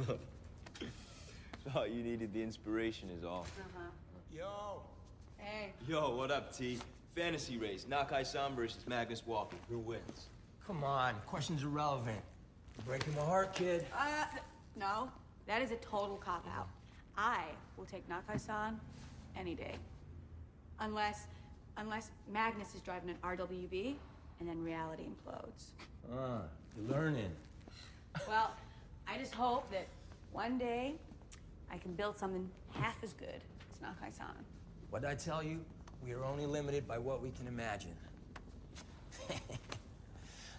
up with. Oh, you needed the inspiration is all. Uh-huh. Yo! Hey. Yo, what up, T? Fantasy race. Nakai San versus Magnus Walker. Who wins? Come on, question's irrelevant. You're breaking my heart, kid. Uh, no. That is a total cop-out. I will take Nakai-san any day. Unless, unless Magnus is driving an RWB, and then reality implodes. Ah, you're learning. Well, I just hope that one day I can build something half as good as Nakai-san. What did I tell you? We are only limited by what we can imagine.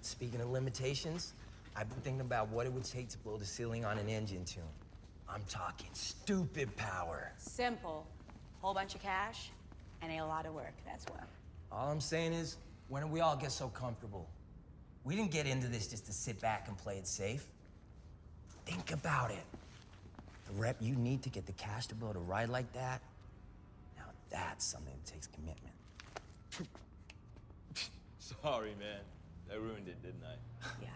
Speaking of limitations, I've been thinking about what it would take to blow the ceiling on an engine tune. I'm talking stupid power. Simple. Whole bunch of cash and a lot of work, that's what. All I'm saying is, when did we all get so comfortable? We didn't get into this just to sit back and play it safe. Think about it. The rep you need to get the cash to build a ride like that, now that's something that takes commitment. Sorry, man. I ruined it, didn't I? Yeah.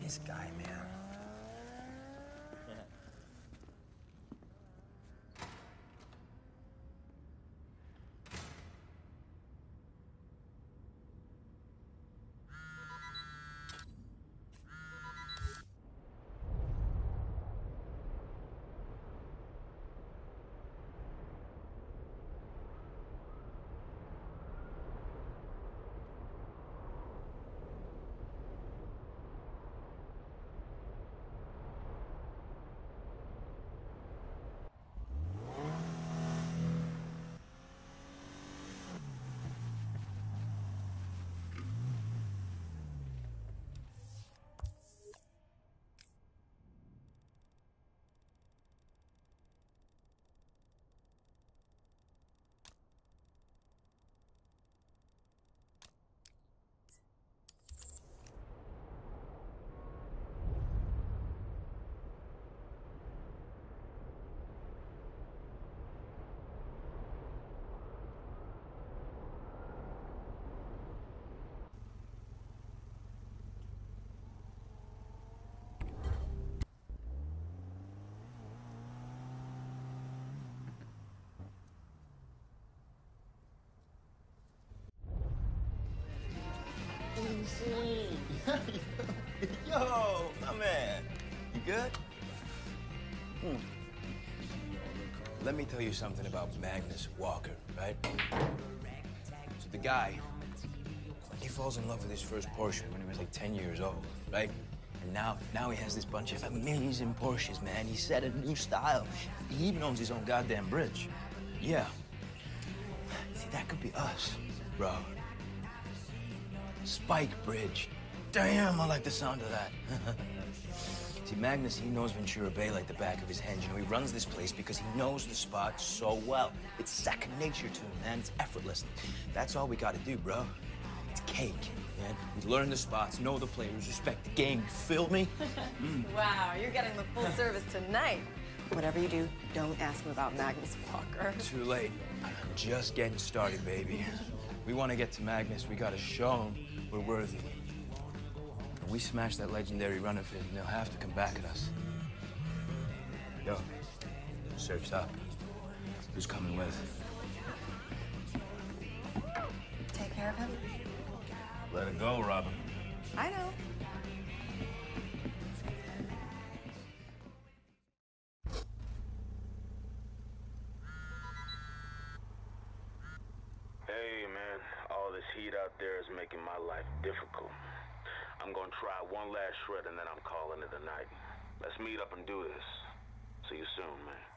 This guy, man. Yo, my man. You good? Hmm. Let me tell you something about Magnus Walker, right? So the guy, he falls in love with his first Porsche when he was like 10 years old, right? And now, now he has this bunch of amazing Porsches, man. He set a new style. He even owns his own goddamn bridge. Yeah. See, that could be us, bro. Spike Bridge. Damn, I like the sound of that. See, Magnus, he knows Ventura Bay like the back of his hand. You know, he runs this place because he knows the spot so well. It's second nature to him, man. It's effortless. That's all we gotta do, bro. It's cake, man. We learn the spots, know the players, respect the game. You feel me? Wow, you're getting the full service tonight. Whatever you do, don't ask him about Magnus Walker. Too late. I'm just getting started, baby. We want to get to Magnus. We gotta show him we're worthy. If we smash that legendary run of his, they'll have to come back at us. Yo, surf's up. Who's coming with? Take care of him. Let it go, Robyn. I know. Try one last shred and then I'm calling it a night. Let's meet up and do this. See you soon, man.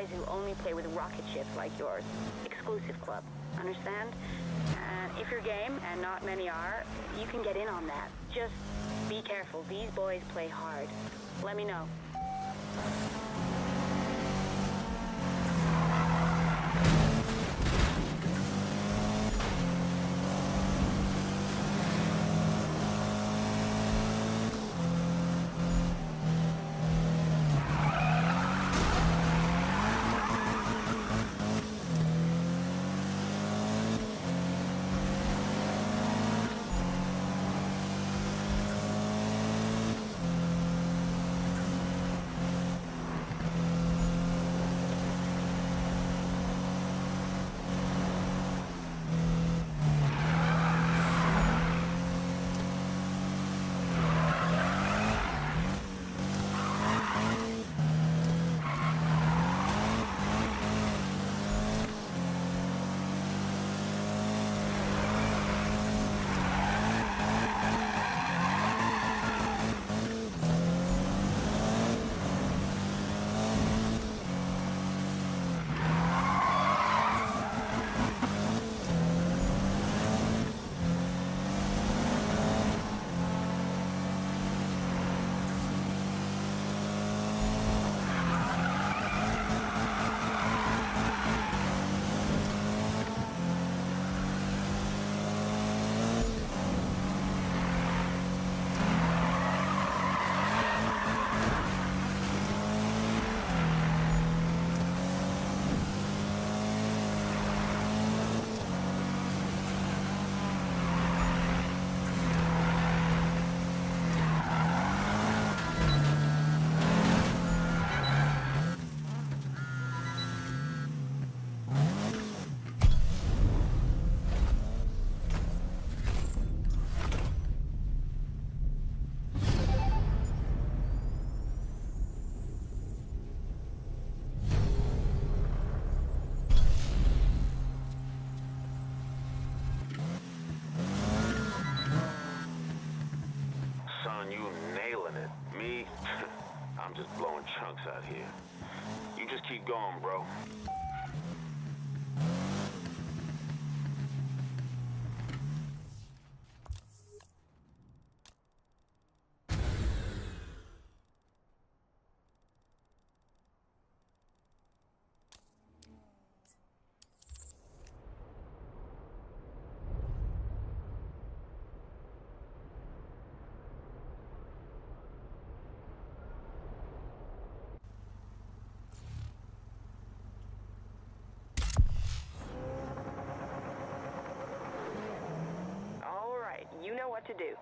Guys who only play with rocket ships like yours. Exclusive club. Understand? And if you're game, and not many are, you can get in on that. Just be careful. These boys play hard. Let me know. Out here. You just keep going, bro. All right, you know what to do.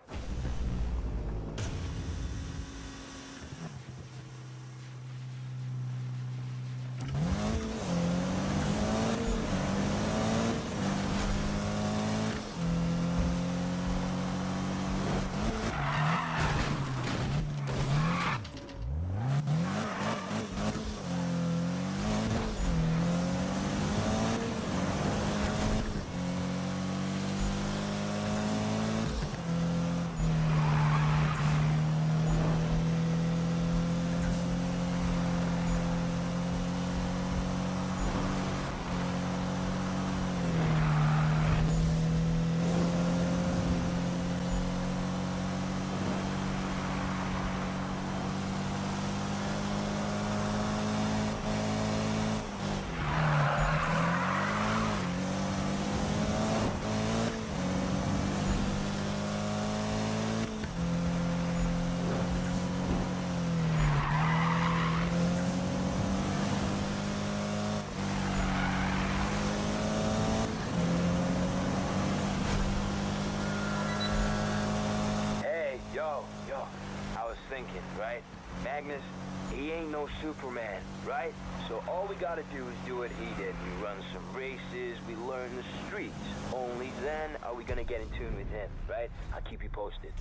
Hey, yo, yo. I was thinking, right? Magnus, he ain't no Superman, right? So all we gotta do is do what he did. We run some races, we learn the streets. Only then are we gonna get in tune with him, right? I'll keep you posted.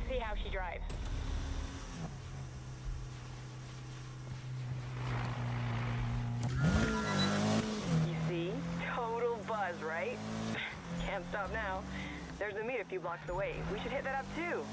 Let's see how she drives. You see? Total buzz, right? Can't stop now. There's the meet a few blocks away. We should hit that up too.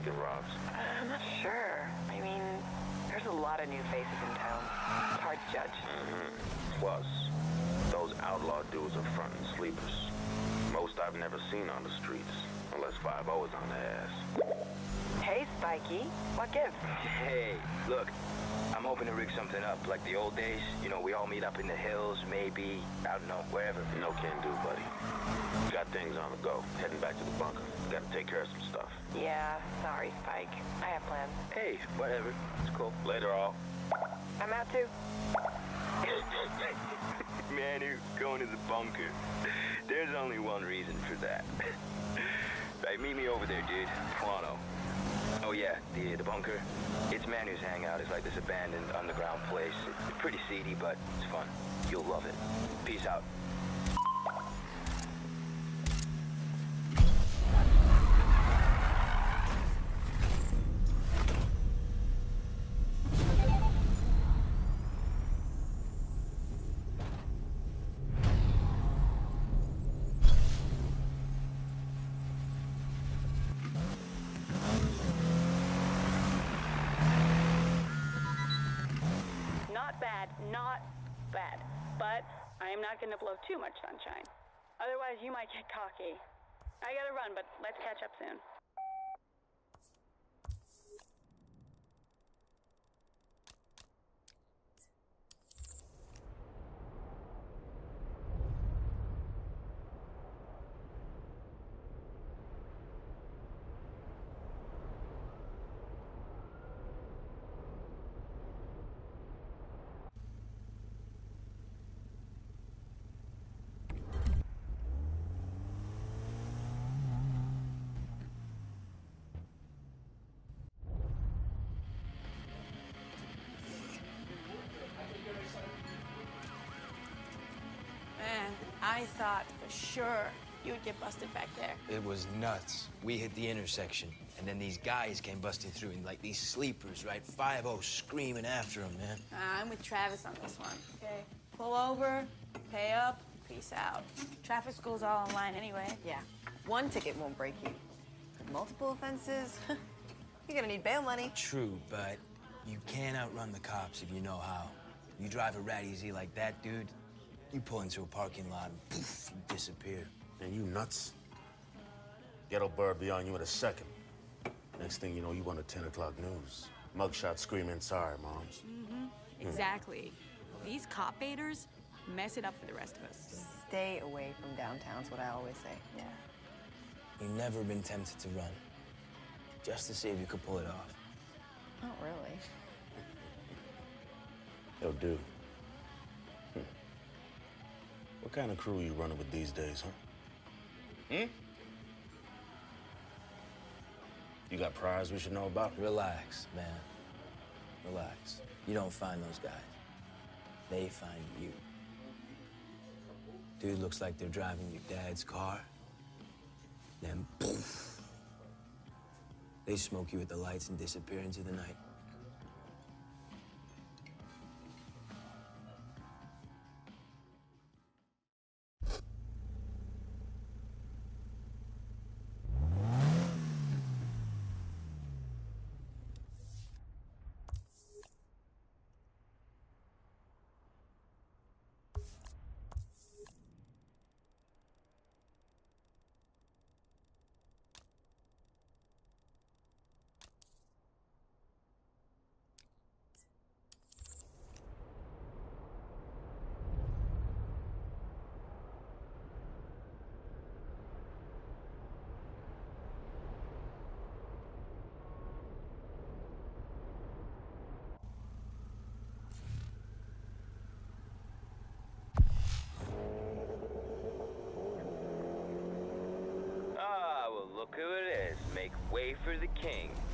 You thinking, Robs? Uh, I'm not sure. I mean, there's a lot of new faces in town. It's hard to judge. Mm-hmm. Plus, those outlaw dudes are frontin' sleepers. Most I've never seen on the streets, unless 5 0 is on their ass. Hey, Spikey. What gives? Hey, look, hoping to rig something up like the old days. You know, we all meet up in the hills, maybe, I don't know, wherever. No can do, buddy. Got things on the go. Heading back to the bunker. Gotta take care of some stuff. Yeah, sorry, Spike. I have plans. Hey, whatever. It's cool. Later, all. I'm out too. Manu, going to the bunker. There's only one reason for that. right, meet me over there, dude. Pronto. Oh yeah, the the bunker. It's Manu's hangout. It's like this abandoned underground place. It's pretty seedy, but it's fun. You'll love it. Peace out. I am not gonna blow too much sunshine. Otherwise, you might get cocky. I gotta run, but let's catch up soon. I thought for sure you would get busted back there. It was nuts. We hit the intersection, and then these guys came busting through, and like these sleepers, right? 5 screaming after them, man. Uh, I'm with Travis on this one. Okay. Pull over, pay up, peace out. Traffic school's all online anyway. Yeah. One ticket won't break you. Multiple offenses, you're gonna need bail money. True, but you can't outrun the cops if you know how. You drive a rat easy like that, dude, you pull into a parking lot and poof, you disappear. Man, you nuts. Ghetto bird be on you in a second. Next thing you know, you on the 10 o'clock news. Mugshot screaming, sorry, moms. Mm-hmm. Exactly. These cop baiters mess it up for the rest of us. Stay away from downtown is what I always say. Yeah. You've never been tempted to run. Just to see if you could pull it off. Not really. Yo, dude. What kind of crew are you running with these days, huh? Hmm? You got prize we should know about? Relax, man. Relax. You don't find those guys. They find you. Dude looks like they're driving your dad's car. Then poof. They smoke you with the lights and disappear into the night. Way for the king.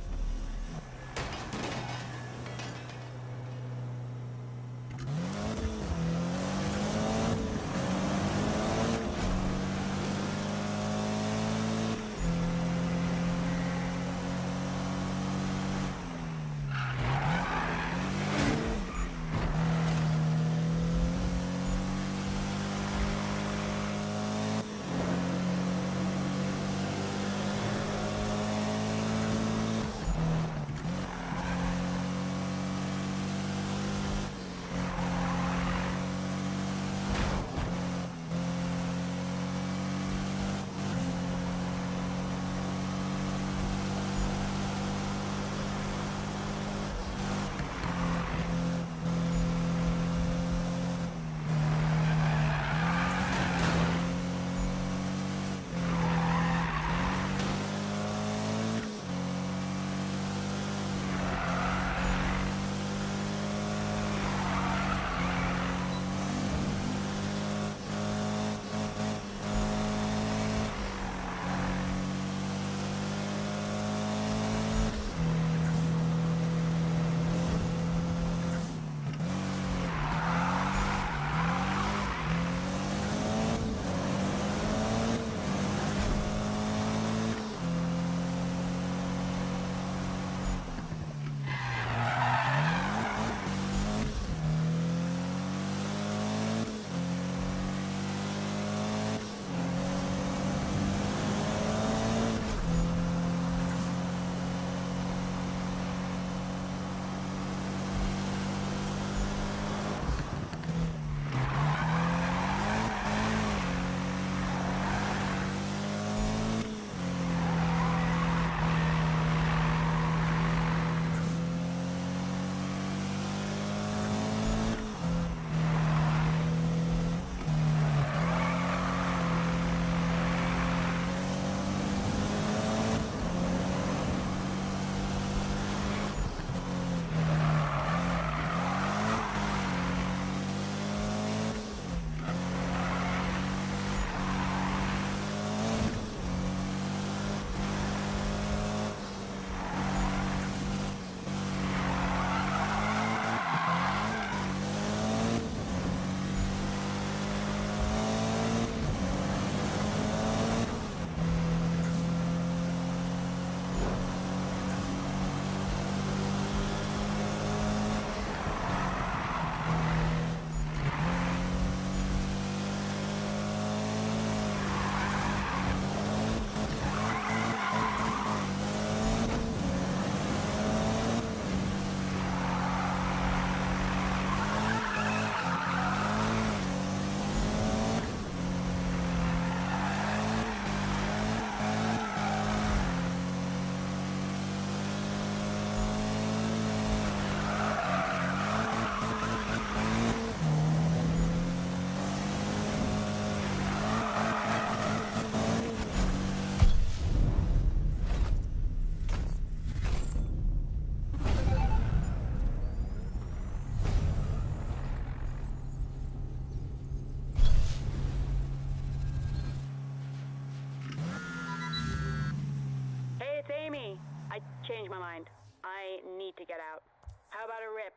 Changed my mind. I need to get out. How about a rip?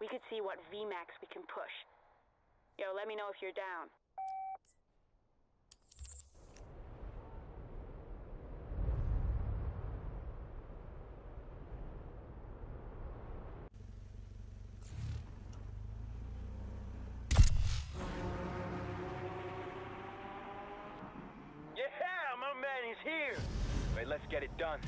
We could see what VMAX we can push. Yo, let me know if you're down. Yeah, my man is here. Right, let's get it done.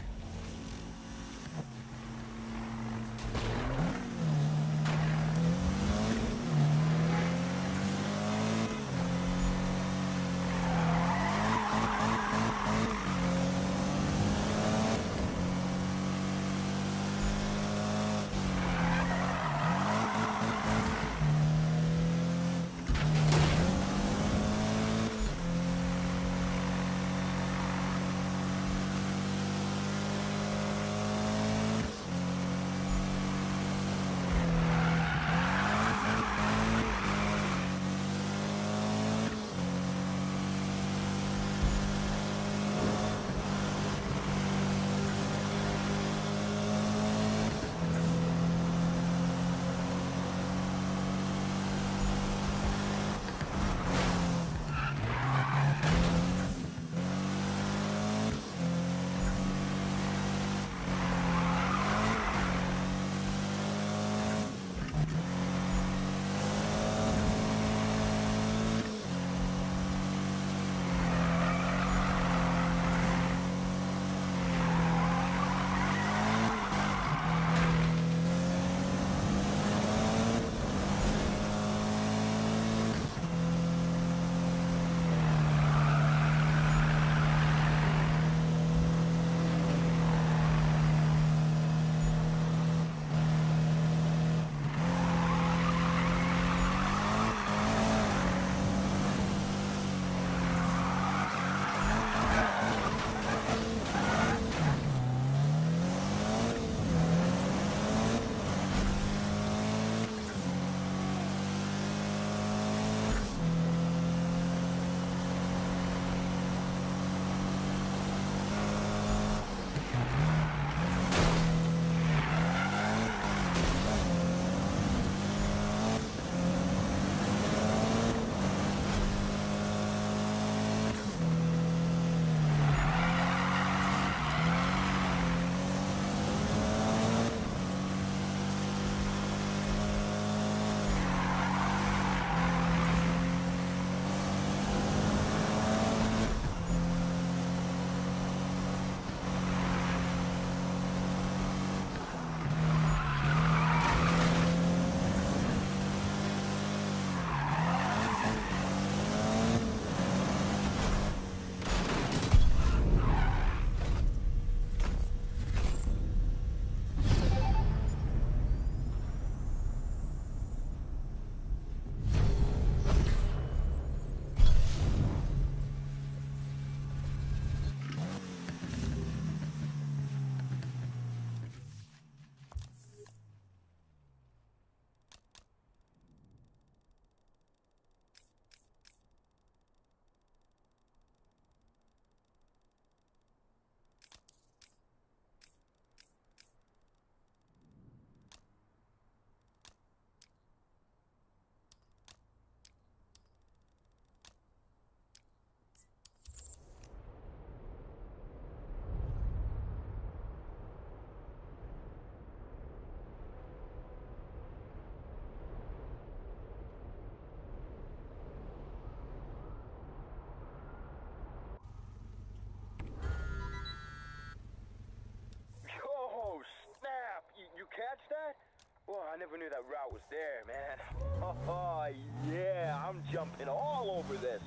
I never knew that route was there, man. Oh, yeah, I'm jumping all over this.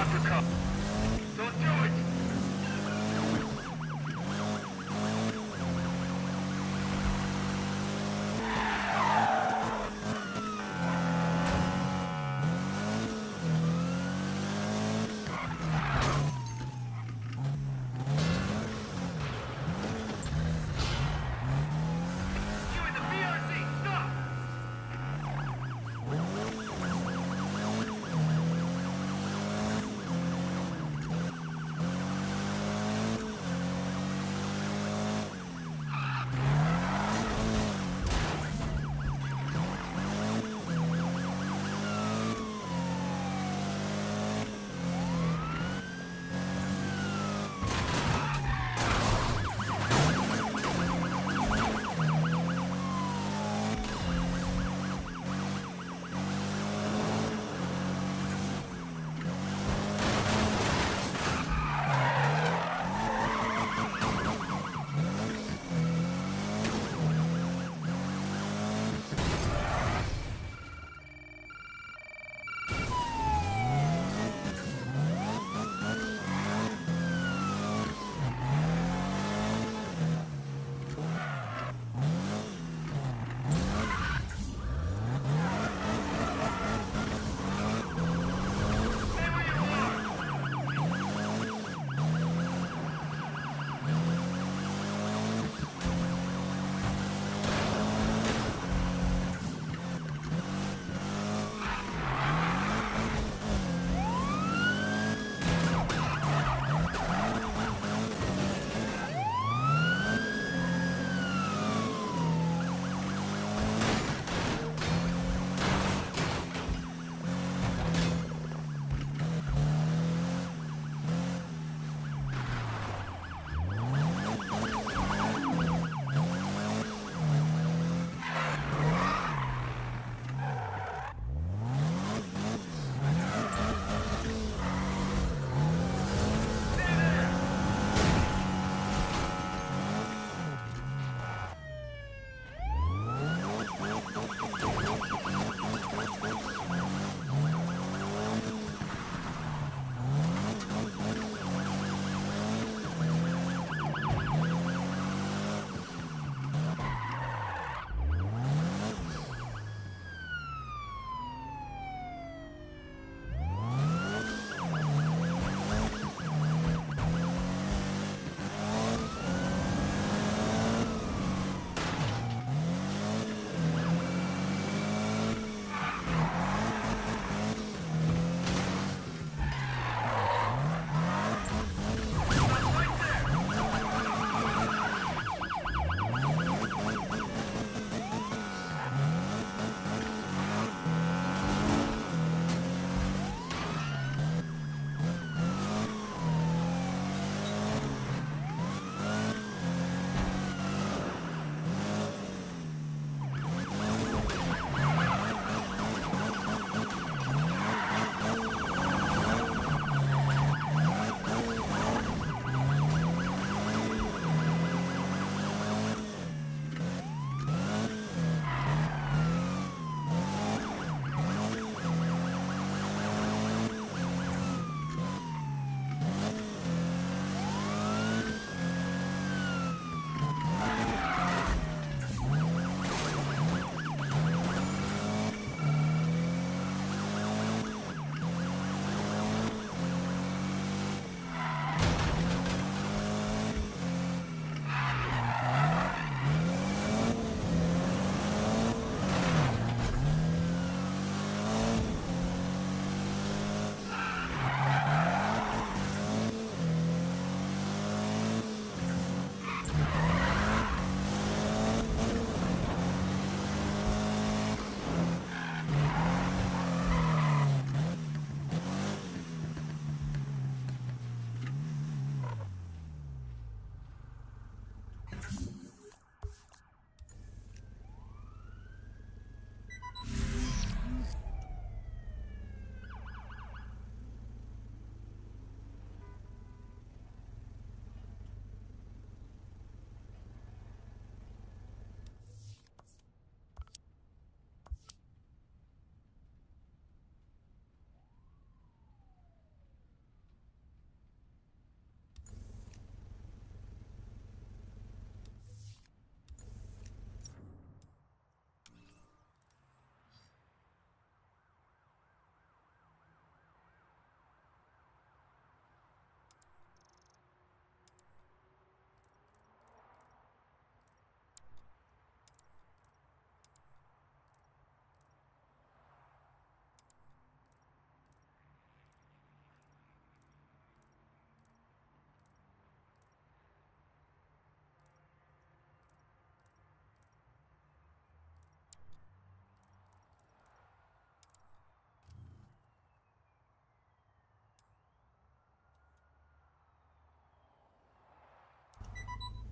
Dr. Cup.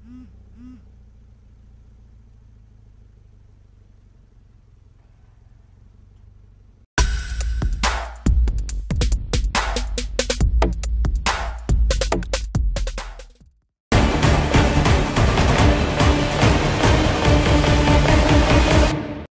Mm-hmm.